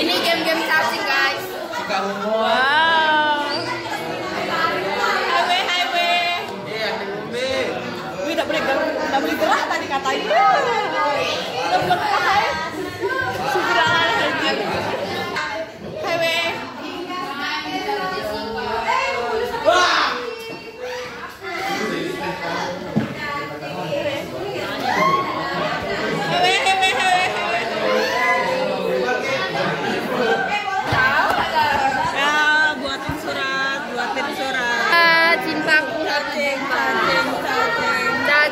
Ini game-game touching guys. Jika umur. Wow. Highway highway. Iya, highway. Wih, udah boleh gerak, udah boleh gerak tadi katanya.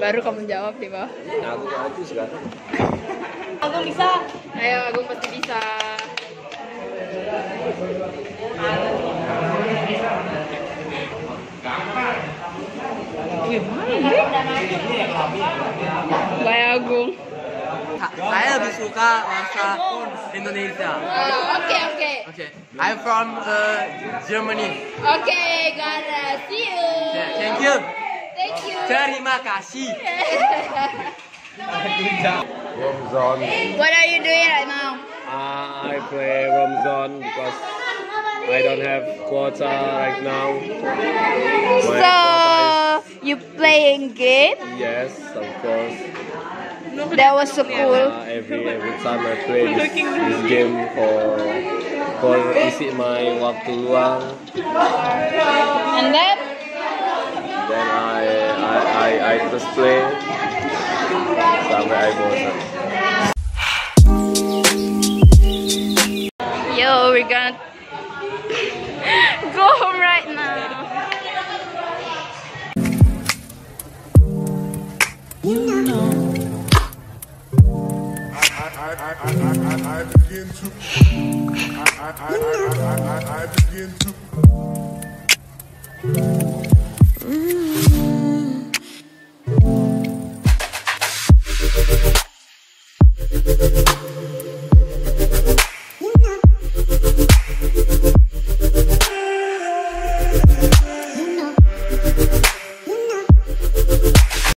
baru kamu jawab di bawah nah, aku maju sekarang aku bisa ayo aku pasti bisa Baik Agung saya lebih suka bahasa Indonesia. Oh, oke, okay, oke. Okay. Oke. Okay. I'm from uh, Germany. Oke, okay, got it. See you. Yeah, thank you. Thank you. Terima kasih. What are you doing right now? Uh, I play Ramzan because I don't have quota right now. so, you playing game? Yes, of course. That was so cool. Uh, every, every time I play this, this game for, for isi my waktu luang. Let's play. Yo, we're gonna go home right now. You know. I, I, I, I begin to. I, I, I, I, I, I begin to.